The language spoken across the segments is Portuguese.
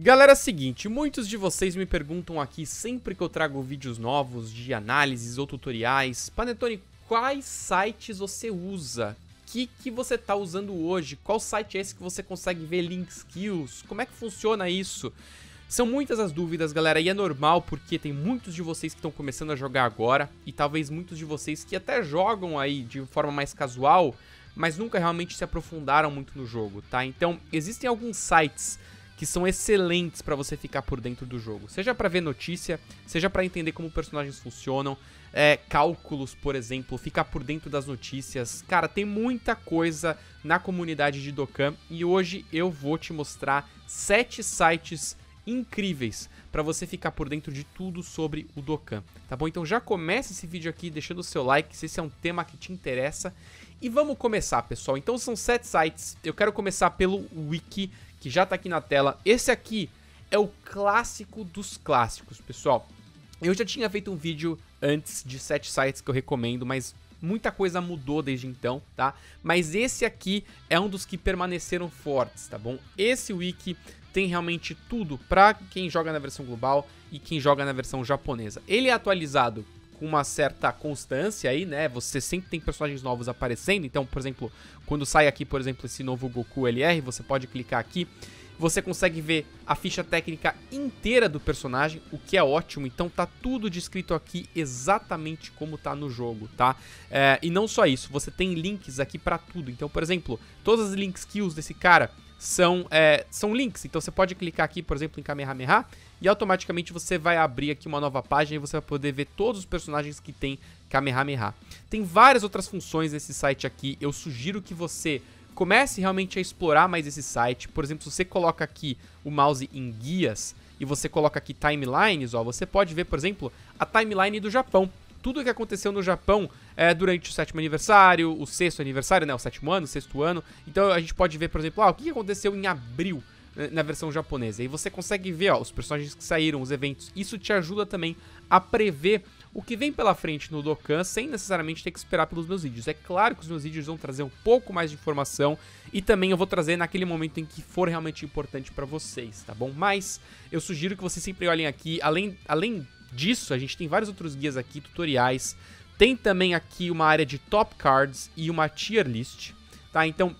Galera, é o seguinte, muitos de vocês me perguntam aqui sempre que eu trago vídeos novos de análises ou tutoriais, Panetone, quais sites você usa? Que que você tá usando hoje? Qual site é esse que você consegue ver links skills? Como é que funciona isso? São muitas as dúvidas, galera, e é normal porque tem muitos de vocês que estão começando a jogar agora e talvez muitos de vocês que até jogam aí de forma mais casual, mas nunca realmente se aprofundaram muito no jogo, tá? Então, existem alguns sites que são excelentes para você ficar por dentro do jogo. Seja para ver notícia, seja para entender como personagens funcionam, é, cálculos, por exemplo, ficar por dentro das notícias. Cara, tem muita coisa na comunidade de Dokkan e hoje eu vou te mostrar sete sites incríveis para você ficar por dentro de tudo sobre o Dokkan, tá bom? Então já começa esse vídeo aqui deixando o seu like se esse é um tema que te interessa. E vamos começar, pessoal. Então são sete sites. Eu quero começar pelo Wiki, que já tá aqui na tela. Esse aqui é o clássico dos clássicos, pessoal. Eu já tinha feito um vídeo antes de sete sites que eu recomendo, mas muita coisa mudou desde então, tá? Mas esse aqui é um dos que permaneceram fortes, tá bom? Esse wiki tem realmente tudo para quem joga na versão global e quem joga na versão japonesa. Ele é atualizado com uma certa constância aí, né? Você sempre tem personagens novos aparecendo. Então, por exemplo, quando sai aqui, por exemplo, esse novo Goku LR, você pode clicar aqui. Você consegue ver a ficha técnica inteira do personagem, o que é ótimo. Então tá tudo descrito aqui exatamente como tá no jogo, tá? É, e não só isso, você tem links aqui para tudo. Então, por exemplo, todas as link skills desse cara são, é, são links. Então você pode clicar aqui, por exemplo, em Kamehameha e automaticamente você vai abrir aqui uma nova página e você vai poder ver todos os personagens que tem Kamehameha. Tem várias outras funções nesse site aqui, eu sugiro que você comece realmente a explorar mais esse site. Por exemplo, se você coloca aqui o mouse em guias e você coloca aqui timelines, ó, você pode ver, por exemplo, a timeline do Japão. Tudo o que aconteceu no Japão é, durante o sétimo aniversário, o sexto aniversário, né, o sétimo ano, o sexto ano. Então a gente pode ver, por exemplo, ah, o que aconteceu em abril na versão japonesa. E você consegue ver ó, os personagens que saíram, os eventos. Isso te ajuda também a prever o que vem pela frente no Dokkan sem necessariamente ter que esperar pelos meus vídeos. É claro que os meus vídeos vão trazer um pouco mais de informação e também eu vou trazer naquele momento em que for realmente importante para vocês, tá bom? Mas eu sugiro que vocês sempre olhem aqui, além, além disso, a gente tem vários outros guias aqui, tutoriais, tem também aqui uma área de top cards e uma tier list, tá? Então,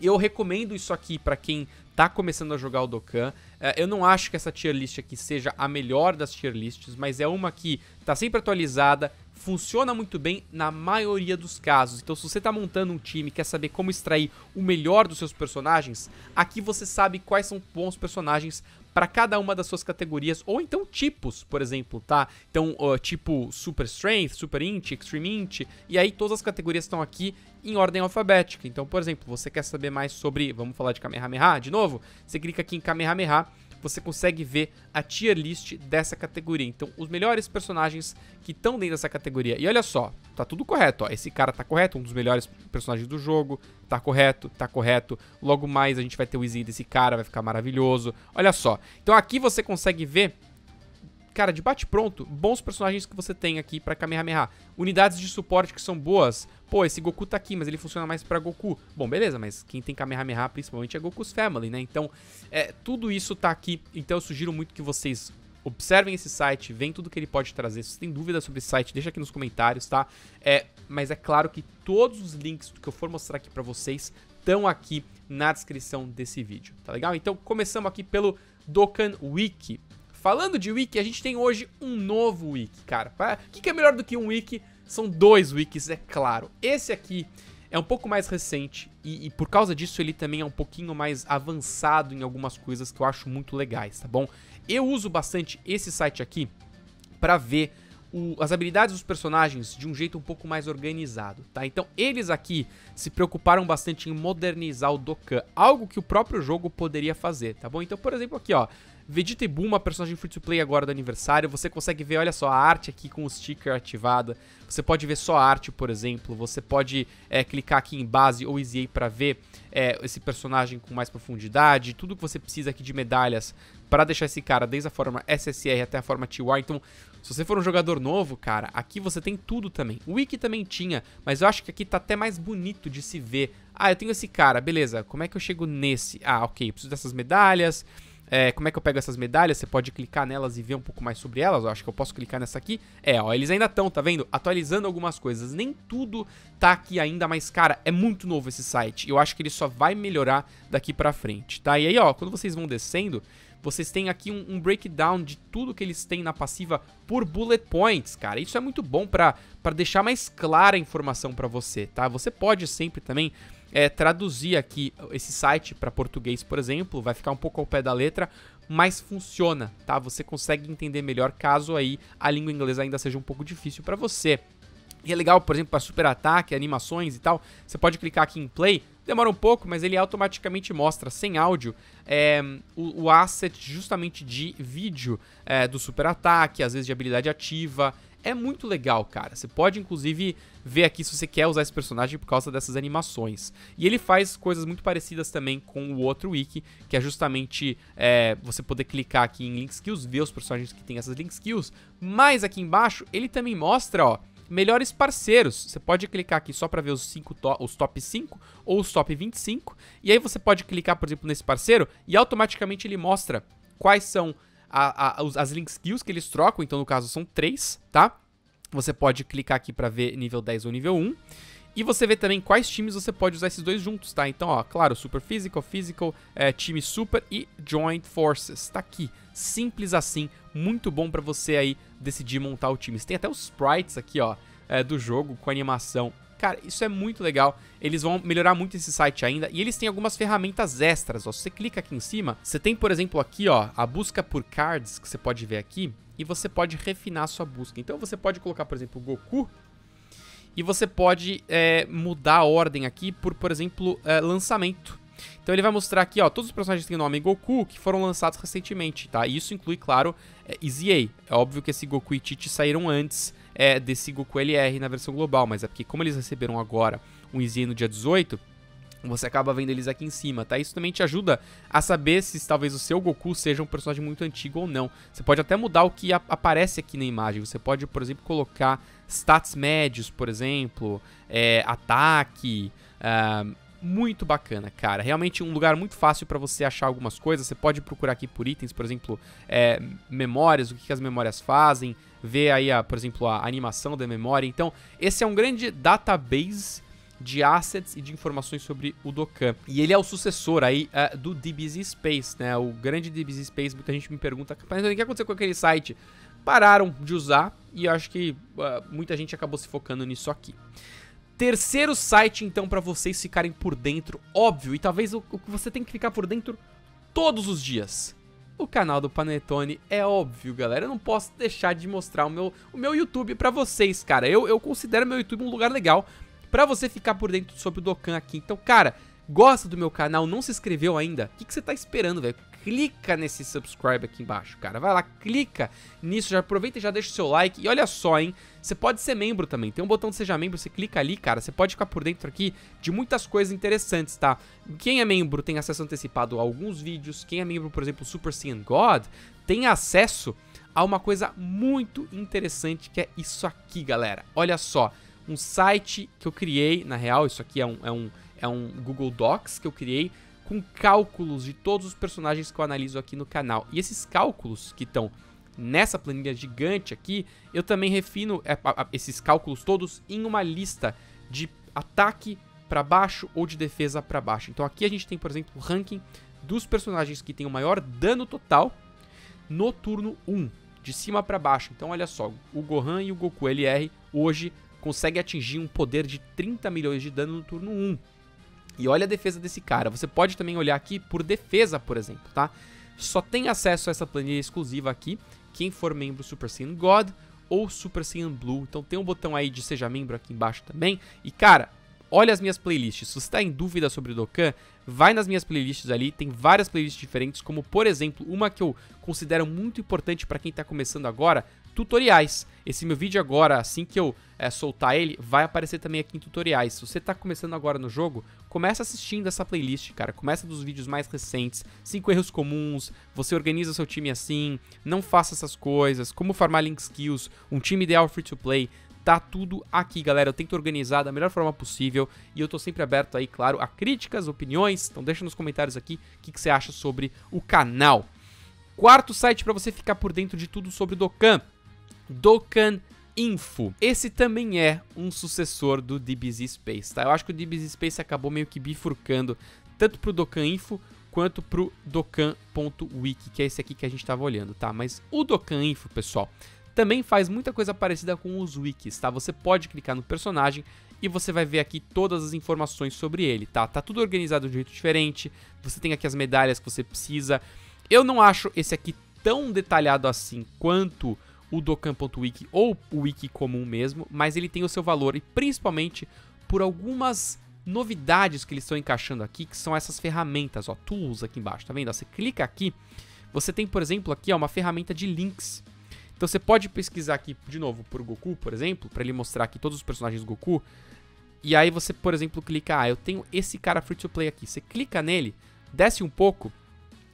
eu recomendo isso aqui para quem tá começando a jogar o Dokkan. É, eu não acho que essa tier list aqui seja a melhor das tier lists, mas é uma que tá sempre atualizada, funciona muito bem na maioria dos casos. Então, se você está montando um time e quer saber como extrair o melhor dos seus personagens, aqui você sabe quais são bons personagens para cada uma das suas categorias, ou então tipos, por exemplo, tá? Então, uh, tipo Super Strength, Super Int, Extreme Int, e aí todas as categorias estão aqui em ordem alfabética. Então, por exemplo, você quer saber mais sobre, vamos falar de Kamehameha de novo? Você clica aqui em Kamehameha você consegue ver a tier list dessa categoria. Então, os melhores personagens que estão dentro dessa categoria. E olha só, tá tudo correto, ó. Esse cara tá correto, um dos melhores personagens do jogo, tá correto, tá correto. Logo mais a gente vai ter o Easy desse cara, vai ficar maravilhoso. Olha só. Então aqui você consegue ver cara, de bate-pronto, bons personagens que você tem aqui pra Kamehameha. Unidades de suporte que são boas. Pô, esse Goku tá aqui, mas ele funciona mais pra Goku. Bom, beleza, mas quem tem Kamehameha principalmente é Goku's Family, né? Então, é, tudo isso tá aqui. Então eu sugiro muito que vocês observem esse site, veem tudo que ele pode trazer. Se você tem dúvidas sobre esse site, deixa aqui nos comentários, tá? É, mas é claro que todos os links que eu for mostrar aqui pra vocês estão aqui na descrição desse vídeo, tá legal? Então começamos aqui pelo Dokkan Wiki. Falando de wiki, a gente tem hoje um novo wiki, cara. O que é melhor do que um wiki? São dois wikis, é claro. Esse aqui é um pouco mais recente e, e, por causa disso ele também é um pouquinho mais avançado em algumas coisas que eu acho muito legais, tá bom? Eu uso bastante esse site aqui para ver o, as habilidades dos personagens de um jeito um pouco mais organizado, tá? Então eles aqui se preocuparam bastante em modernizar o Dokkan, algo que o próprio jogo poderia fazer, tá bom? Então, por exemplo, aqui ó, Vegeta e Bulma, personagem free to play agora do aniversário. Você consegue ver, olha só, a arte aqui com o sticker ativada. Você pode ver só a arte, por exemplo. Você pode é, clicar aqui em base ou easy para ver é, esse personagem com mais profundidade. Tudo que você precisa aqui de medalhas para deixar esse cara desde a forma SSR até a forma TY. Então, se você for um jogador novo, cara, aqui você tem tudo também. O Wiki também tinha, mas eu acho que aqui tá até mais bonito de se ver. Ah, eu tenho esse cara, beleza. Como é que eu chego nesse? Ah, ok, preciso dessas medalhas é, como é que eu pego essas medalhas, você pode clicar nelas e ver um pouco mais sobre elas, eu acho que eu posso clicar nessa aqui. É, ó, eles ainda estão, tá vendo? Atualizando algumas coisas, nem tudo tá aqui ainda, mas cara, é muito novo esse site, eu acho que ele só vai melhorar daqui pra frente, tá? E aí, ó, quando vocês vão descendo, vocês têm aqui um, um, breakdown de tudo que eles têm na passiva por bullet points, cara. Isso é muito bom para deixar mais clara a informação para você, tá? Você pode sempre também é, traduzir aqui esse site para português, por exemplo, vai ficar um pouco ao pé da letra, mas funciona, tá? Você consegue entender melhor caso aí a língua inglesa ainda seja um pouco difícil para você. E é legal, por exemplo, para super ataque, animações e tal, você pode clicar aqui em play, demora um pouco, mas ele automaticamente mostra sem áudio é, o, o, asset justamente de vídeo é, do super ataque, às vezes de habilidade ativa. É muito legal, cara. Você pode inclusive ver aqui se você quer usar esse personagem por causa dessas animações. E ele faz coisas muito parecidas também com o outro wiki, que é justamente é, você poder clicar aqui em Link Skills, ver os personagens que tem essas Link Skills. Mas aqui embaixo ele também mostra, ó, melhores parceiros. Você pode clicar aqui só para ver os, cinco to os top 5 ou os top 25. E aí você pode clicar, por exemplo, nesse parceiro e automaticamente ele mostra quais são a, a, as link skills que eles trocam. Então, no caso, são três, tá? Você pode clicar aqui para ver nível 10 ou nível 1. E você vê também quais times você pode usar esses dois juntos, tá? Então, ó, claro, Super Physical, Physical, é, time Super e Joint Forces. Tá aqui. Simples assim, muito bom para você aí decidir montar o time. Você tem até os sprites aqui, ó, é, do jogo com animação. Cara, isso é muito legal. Eles vão melhorar muito esse site ainda. E eles têm algumas ferramentas extras, ó. Se você clica aqui em cima, você tem, por exemplo, aqui, ó, a busca por cards, que você pode ver aqui. E você pode refinar a sua busca. Então você pode colocar, por exemplo, Goku e você pode é, mudar a ordem aqui por, por exemplo, é, lançamento. Então ele vai mostrar aqui, ó, todos os personagens que têm nome Goku que foram lançados recentemente, tá? Isso inclui, claro, é, Easy A. É óbvio que esse Goku e Tite saíram antes é, desse Goku LR na versão global, mas é porque como eles receberam agora um Easy no dia 18, você acaba vendo eles aqui em cima, tá? Isso também te ajuda a saber se talvez o seu Goku seja um personagem muito antigo ou não. Você pode até mudar o que aparece aqui na imagem. Você pode, por exemplo, colocar stats médios, por exemplo, é, ataque, uh, muito bacana, cara. Realmente um lugar muito fácil para você achar algumas coisas. Você pode procurar aqui por itens, por exemplo, é, memórias, o que, que as memórias fazem, ver aí, a, por exemplo, a animação da memória. Então, esse é um grande database de assets e de informações sobre o Dokkan. E ele é o sucessor aí uh, do DBZ Space, né? O grande DBZ Space, muita gente me pergunta, o que aconteceu com aquele site? Pararam de usar e acho que uh, muita gente acabou se focando nisso aqui. Terceiro site, então, para vocês ficarem por dentro, óbvio, e talvez o, que você tem que ficar por dentro todos os dias. O canal do Panetone é óbvio, galera. Eu não posso deixar de mostrar o meu, o meu YouTube para vocês, cara. Eu, eu considero meu YouTube um lugar legal para você ficar por dentro sobre o Dokkan aqui. Então, cara, gosta do meu canal, não se inscreveu ainda? O que, que você tá esperando, velho? Clica nesse subscribe aqui embaixo, cara. Vai lá, clica nisso, já aproveita e já deixa o seu like. E olha só, hein? Você pode ser membro também. Tem um botão de seja membro, você clica ali, cara. Você pode ficar por dentro aqui de muitas coisas interessantes, tá? Quem é membro tem acesso antecipado a alguns vídeos. Quem é membro, por exemplo, Super Saiyan God, tem acesso a uma coisa muito interessante que é isso aqui, galera. Olha só um site que eu criei, na real, isso aqui é um, é um, é um Google Docs que eu criei com cálculos de todos os personagens que eu analiso aqui no canal. E esses cálculos que estão nessa planilha gigante aqui, eu também refino é, esses cálculos todos em uma lista de ataque para baixo ou de defesa para baixo. Então aqui a gente tem, por exemplo, o ranking dos personagens que tem o maior dano total no turno 1, de cima para baixo. Então olha só, o Gohan e o Goku LR hoje consegue atingir um poder de 30 milhões de dano no turno 1. E olha a defesa desse cara. Você pode também olhar aqui por defesa, por exemplo, tá? Só tem acesso a essa planilha exclusiva aqui quem for membro Super Saiyan God ou Super Saiyan Blue. Então tem um botão aí de seja membro aqui embaixo também. E cara, olha as minhas playlists. Se você está em dúvida sobre o Dokkan, vai nas minhas playlists ali. Tem várias playlists diferentes, como por exemplo, uma que eu considero muito importante para quem está começando agora, tutoriais. Esse meu vídeo agora, assim que eu é, soltar ele, vai aparecer também aqui em tutoriais. Se você está começando agora no jogo, começa assistindo essa playlist, cara. Começa dos vídeos mais recentes, 5 erros comuns, você organiza seu time assim, não faça essas coisas, como farmar link skills, um time ideal free to play. Tá tudo aqui, galera. Eu tento organizar da melhor forma possível e eu tô sempre aberto aí, claro, a críticas, opiniões. Então deixa nos comentários aqui o que, que você acha sobre o canal. Quarto site para você ficar por dentro de tudo sobre Dokkan, Dokkan Info. Esse também é um sucessor do DBZ Space, tá? Eu acho que o DBZ Space acabou meio que bifurcando tanto pro Dokkan Info quanto pro Dokkan.wiki, que é esse aqui que a gente estava olhando, tá? Mas o Dokkan Info, pessoal, também faz muita coisa parecida com os wikis, tá? Você pode clicar no personagem e você vai ver aqui todas as informações sobre ele, tá? Tá tudo organizado de um jeito diferente, você tem aqui as medalhas que você precisa. Eu não acho esse aqui tão detalhado assim quanto o Dokkan.wiki ou o wiki comum mesmo, mas ele tem o seu valor e principalmente por algumas novidades que eles estão encaixando aqui, que são essas ferramentas, ó, tools aqui embaixo, tá vendo? Você clica aqui, você tem, por exemplo, aqui ó, uma ferramenta de links. Então você pode pesquisar aqui, de novo, por Goku, por exemplo, para ele mostrar aqui todos os personagens do Goku. E aí você, por exemplo, clica, ah, eu tenho esse cara free to play aqui. Você clica nele, desce um pouco,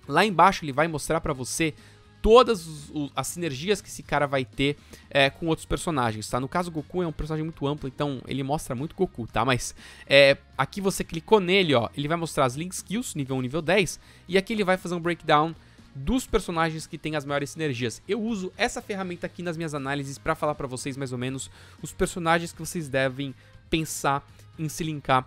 lá embaixo ele vai mostrar para você todas os, os, as sinergias que esse cara vai ter é, com outros personagens, tá? No caso, Goku é um personagem muito amplo, então ele mostra muito Goku, tá? Mas é, aqui você clicou nele, ó, ele vai mostrar as Link Skills, nível 1 nível 10, e aqui ele vai fazer um breakdown dos personagens que têm as maiores sinergias. Eu uso essa ferramenta aqui nas minhas análises para falar para vocês mais ou menos os personagens que vocês devem pensar em se linkar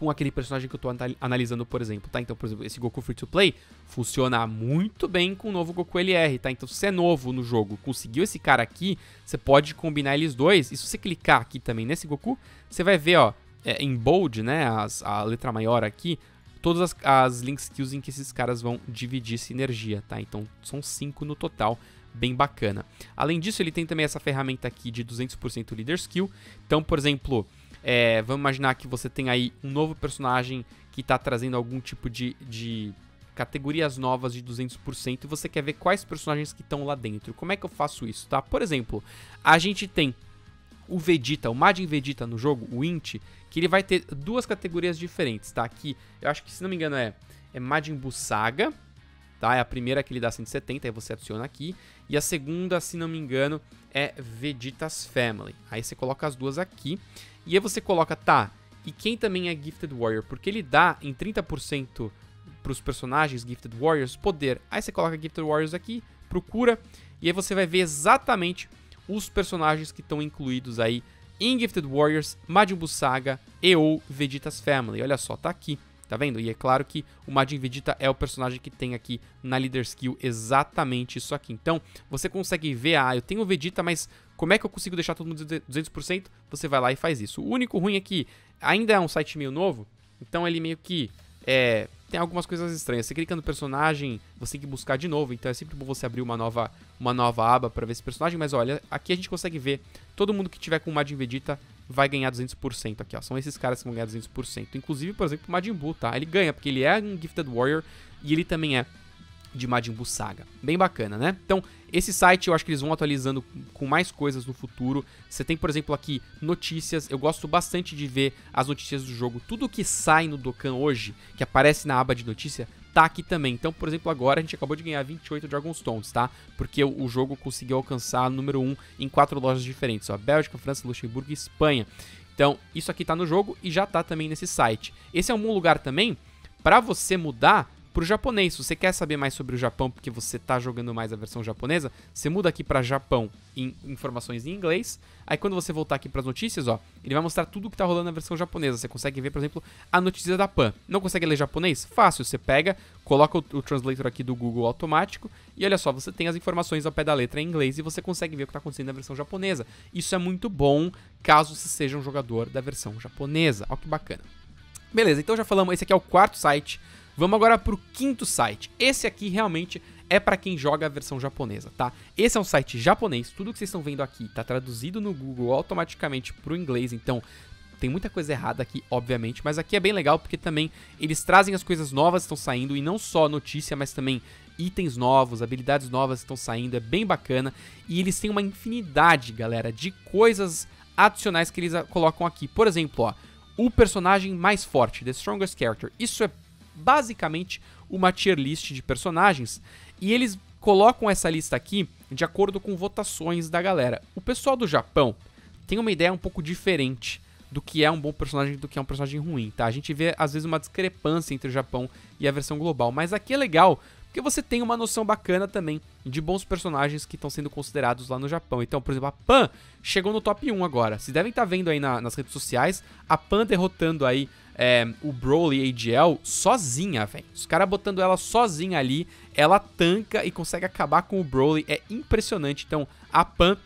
com aquele personagem que eu tô analisando, por exemplo, tá? Então, por exemplo, esse Goku Free to Play funciona muito bem com o novo Goku LR, tá? Então, se você é novo no jogo, conseguiu esse cara aqui, você pode combinar eles dois. E se você clicar aqui também nesse Goku, você vai ver, ó, é, em bold, né, as, a letra maior aqui, todas as, as link skills em que esses caras vão dividir sinergia, tá? Então, são cinco no total bem bacana. Além disso, ele tem também essa ferramenta aqui de 200% Leader Skill. Então, por exemplo, é, vamos imaginar que você tem aí um novo personagem que está trazendo algum tipo de, de categorias novas de 200% e você quer ver quais personagens que estão lá dentro. Como é que eu faço isso, tá? Por exemplo, a gente tem o Vegeta, o Majin Vegeta no jogo, o Int, que ele vai ter duas categorias diferentes, tá? Aqui, eu acho que se não me engano é, é Majin Buu Saga, tá? É a primeira que ele dá 170, aí você adiciona aqui. E a segunda, se não me engano, é Vegeta's Family. Aí você coloca as duas aqui. E aí você coloca, tá, e quem também é Gifted Warrior? Porque ele dá em 30% para os personagens Gifted Warriors poder. Aí você coloca Gifted Warriors aqui, procura, e aí você vai ver exatamente os personagens que estão incluídos aí em Gifted Warriors, Majin Buu Saga e ou Vegeta's Family. Olha só, tá aqui. Tá vendo? E é claro que o Majin Vegeta é o personagem que tem aqui na Leader Skill exatamente isso aqui. Então, você consegue ver, ah, eu tenho o Vegeta, mas como é que eu consigo deixar todo mundo 200%? Você vai lá e faz isso. O único ruim é que ainda é um site meio novo, então ele meio que é, tem algumas coisas estranhas. Você clica no personagem, você tem que buscar de novo, então é sempre bom você abrir uma nova, uma nova aba para ver esse personagem, mas olha, aqui a gente consegue ver todo mundo que tiver com o Majin Vegeta vai ganhar 200% aqui, ó. São esses caras que vão ganhar 200%. Inclusive, por exemplo, o Majin Buu, tá? Ele ganha, porque ele é um Gifted Warrior e ele também é de Majin Buu Saga. Bem bacana, né? Então, esse site eu acho que eles vão atualizando com mais coisas no futuro. Você tem, por exemplo, aqui notícias. Eu gosto bastante de ver as notícias do jogo. Tudo que sai no Dokkan hoje, que aparece na aba de notícia, tá aqui também. Então, por exemplo, agora a gente acabou de ganhar 28 Dragonstones, tá? Porque o, jogo conseguiu alcançar o número 1 em quatro lojas diferentes, ó, Bélgica, França, Luxemburgo e Espanha. Então, isso aqui tá no jogo e já tá também nesse site. Esse é um bom lugar também para você mudar pro japonês. Se você quer saber mais sobre o Japão porque você tá jogando mais a versão japonesa, você muda aqui para Japão em informações em inglês. Aí quando você voltar aqui para as notícias, ó, ele vai mostrar tudo que tá rolando na versão japonesa. Você consegue ver, por exemplo, a notícia da Pan. Não consegue ler japonês? Fácil, você pega, coloca o, o translator aqui do Google automático e olha só, você tem as informações ao pé da letra em inglês e você consegue ver o que tá acontecendo na versão japonesa. Isso é muito bom caso você seja um jogador da versão japonesa. Olha que bacana. Beleza, então já falamos, esse aqui é o quarto site Vamos agora para o quinto site. Esse aqui realmente é para quem joga a versão japonesa, tá? Esse é um site japonês, tudo que vocês estão vendo aqui está traduzido no Google automaticamente para o inglês, então tem muita coisa errada aqui, obviamente, mas aqui é bem legal porque também eles trazem as coisas novas que estão saindo e não só notícia, mas também itens novos, habilidades novas que estão saindo, é bem bacana e eles têm uma infinidade, galera, de coisas adicionais que eles colocam aqui. Por exemplo, ó, o personagem mais forte, the strongest character. Isso é basicamente uma tier list de personagens e eles colocam essa lista aqui de acordo com votações da galera. O pessoal do Japão tem uma ideia um pouco diferente do que é um bom personagem do que é um personagem ruim, tá? A gente vê às vezes uma discrepância entre o Japão e a versão global, mas aqui é legal porque você tem uma noção bacana também de bons personagens que estão sendo considerados lá no Japão. Então, por exemplo, a Pan chegou no top 1 agora. Vocês devem estar tá vendo aí na, nas redes sociais a Pan derrotando aí é, o Broly AGL sozinha, velho. Os caras botando ela sozinha ali, ela tanca e consegue acabar com o Broly. É impressionante. Então, a Pan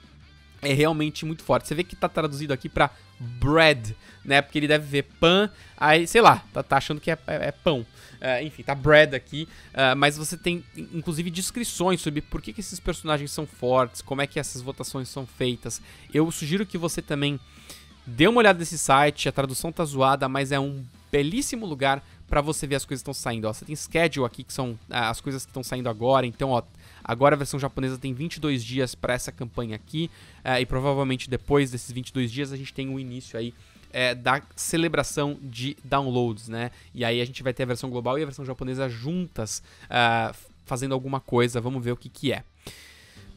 é realmente muito forte. Você vê que tá traduzido aqui pra bread, né? Porque ele deve ver pan, aí, sei lá, tá, tá achando que é, é, é pão. Uh, enfim, tá bread aqui. Uh, mas você tem, inclusive, descrições sobre por que, que esses personagens são fortes, como é que essas votações são feitas. Eu sugiro que você também dê uma olhada nesse site. A tradução tá zoada, mas é um belíssimo lugar para você ver as coisas que estão saindo. Ó, você tem schedule aqui, que são uh, as coisas que estão saindo agora. Então, ó, agora a versão japonesa tem 22 dias para essa campanha aqui. Uh, e provavelmente depois desses 22 dias a gente tem o início aí é, da celebração de downloads, né? E aí a gente vai ter a versão global e a versão japonesa juntas uh, fazendo alguma coisa. Vamos ver o que, que é.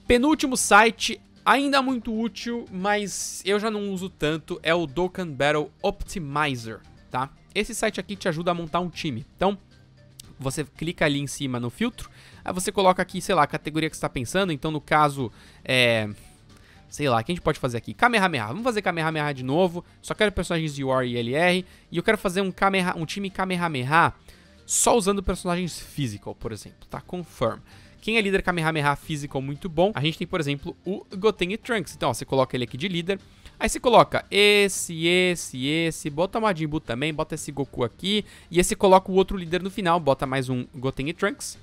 Penúltimo site, ainda muito útil, mas eu já não uso tanto, é o Dokkan Battle Optimizer, tá? Esse site aqui te ajuda a montar um time. Então, você clica ali em cima no filtro, aí você coloca aqui, sei lá, a categoria que você está pensando. Então, no caso, é... Sei lá, o que a gente pode fazer aqui? Kamehameha. Vamos fazer Kamehameha de novo. Só quero personagens de War e LR. E eu quero fazer um, Kameha, um time Kamehameha só usando personagens physical, por exemplo, tá? Confirm. Quem é líder Kamehameha physical muito bom? A gente tem, por exemplo, o Goten e Trunks. Então, ó, você coloca ele aqui de líder. Aí você coloca esse, esse, esse, bota o Majin Buu também, bota esse Goku aqui, e esse coloca o outro líder no final, bota mais um Goten e Trunks.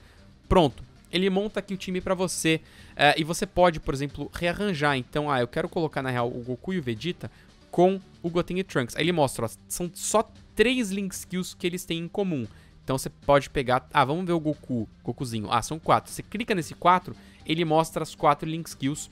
Pronto. Ele monta aqui o time pra você, uh, e você pode, por exemplo, rearranjar. Então, ah, eu quero colocar, na real, o Goku e o Vegeta com o Goten e Trunks. Aí ele mostra, ó, são só três Link Skills que eles têm em comum. Então você pode pegar, ah, vamos ver o Goku, Gokuzinho. Ah, são quatro. Você clica nesse quatro, ele mostra as quatro Link Skills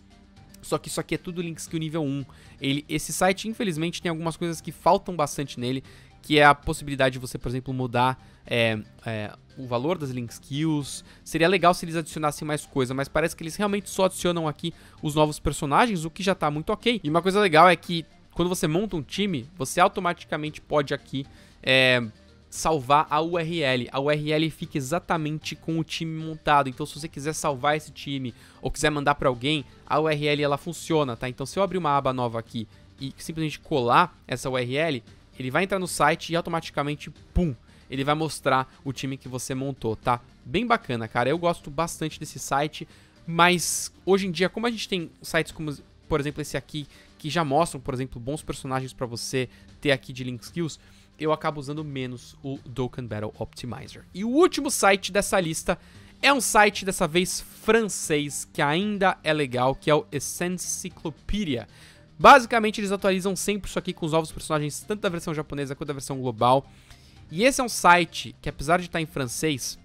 só que isso aqui é tudo Link Skill nível 1. Ele, esse site, infelizmente, tem algumas coisas que faltam bastante nele, que é a possibilidade de você, por exemplo, mudar é, é, o valor das Link Skills. Seria legal se eles adicionassem mais coisa, mas parece que eles realmente só adicionam aqui os novos personagens, o que já tá muito ok. E uma coisa legal é que quando você monta um time, você automaticamente pode aqui é, salvar a URL. A URL fica exatamente com o time montado. Então, se você quiser salvar esse time ou quiser mandar para alguém, a URL ela funciona, tá? Então, se eu abrir uma aba nova aqui e simplesmente colar essa URL, ele vai entrar no site e automaticamente, pum, ele vai mostrar o time que você montou, tá? Bem bacana, cara. Eu gosto bastante desse site, mas hoje em dia, como a gente tem sites como, por exemplo, esse aqui, que já mostram, por exemplo, bons personagens para você ter aqui de Link Skills, eu acabo usando menos o Dokkan Battle Optimizer. E o último site dessa lista é um site, dessa vez francês, que ainda é legal, que é o Encyclopedia. Basicamente, eles atualizam sempre isso aqui com os novos personagens, tanto da versão japonesa quanto da versão global. E esse é um site que, apesar de estar em francês,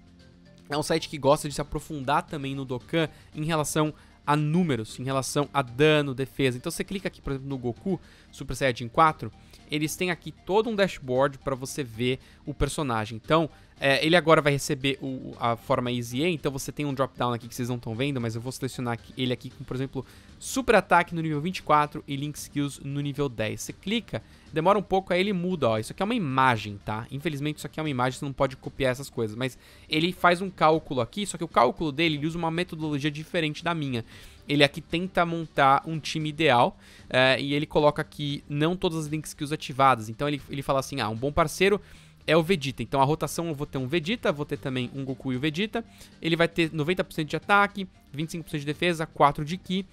é um site que gosta de se aprofundar também no Dokkan em relação a números, em relação a dano, defesa. Então você clica aqui, por exemplo, no Goku Super Saiyajin 4, eles têm aqui todo um dashboard para você ver o personagem. Então, é, ele agora vai receber o, a forma Easy então você tem um drop-down aqui que vocês não estão vendo, mas eu vou selecionar aqui, ele aqui com, por exemplo, Super Ataque no nível 24 e Link Skills no nível 10. Você clica, demora um pouco, aí ele muda, ó. Isso aqui é uma imagem, tá? Infelizmente isso aqui é uma imagem, você não pode copiar essas coisas, mas ele faz um cálculo aqui, só que o cálculo dele, ele usa uma metodologia diferente da minha ele aqui tenta montar um time ideal é, e ele coloca aqui não todas as link skills ativadas. Então ele, ele fala assim: ah, um bom parceiro é o Vegeta. Então a rotação eu vou ter um Vegeta, vou ter também um Goku e o Vegeta. Ele vai ter 90% de ataque, 25% de defesa, 4 de Ki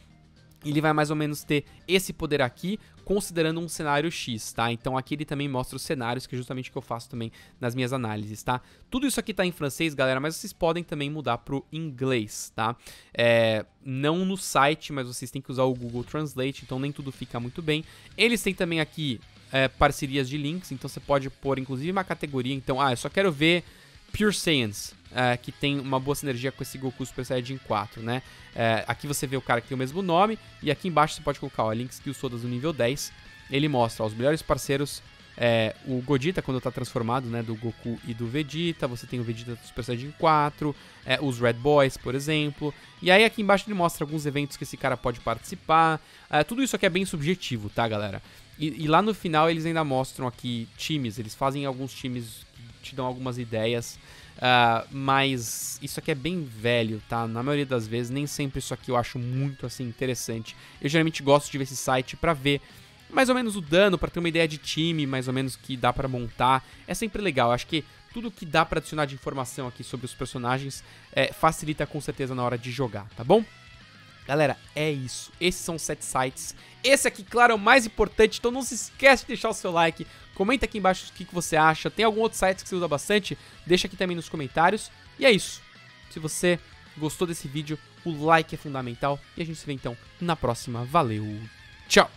ele vai mais ou menos ter esse poder aqui, considerando um cenário X, tá? Então aqui ele também mostra os cenários, que é justamente o que eu faço também nas minhas análises, tá? Tudo isso aqui tá em francês, galera, mas vocês podem também mudar pro inglês, tá? É, não no site, mas vocês têm que usar o Google Translate, então nem tudo fica muito bem. Eles têm também aqui é, parcerias de links, então você pode pôr inclusive uma categoria, então, ah, eu só quero ver Pure Saiyans, uh, que tem uma boa sinergia com esse Goku Super Saiyajin 4, né? Uh, aqui você vê o cara que tem o mesmo nome, e aqui embaixo você pode colocar, ó, Link Skills todas no nível 10. Ele mostra ó, os melhores parceiros é, o Godita, quando está transformado, né, do Goku e do Vegeta, você tem o Vegeta do Super Saiyajin 4, é, os Red Boys, por exemplo. E aí aqui embaixo ele mostra alguns eventos que esse cara pode participar. É, tudo isso aqui é bem subjetivo, tá, galera? E, e, lá no final eles ainda mostram aqui times, eles fazem alguns times que te dão algumas ideias. Uh, mas isso aqui é bem velho, tá? Na maioria das vezes, nem sempre isso aqui eu acho muito assim interessante. Eu geralmente gosto de ver esse site para ver mais ou menos o dano, para ter uma ideia de time, mais ou menos que dá para montar. É sempre legal. Acho que tudo que dá para adicionar de informação aqui sobre os personagens é, facilita com certeza na hora de jogar, tá bom? Galera, é isso. Esses são os sete sites. Esse aqui, claro, é o mais importante, então não se esquece de deixar o seu like. Comenta aqui embaixo o que, que você acha. Tem algum outro site que você usa bastante? Deixa aqui também nos comentários. E é isso. Se você gostou desse vídeo, o like é fundamental. E a gente se vê então na próxima. Valeu, tchau!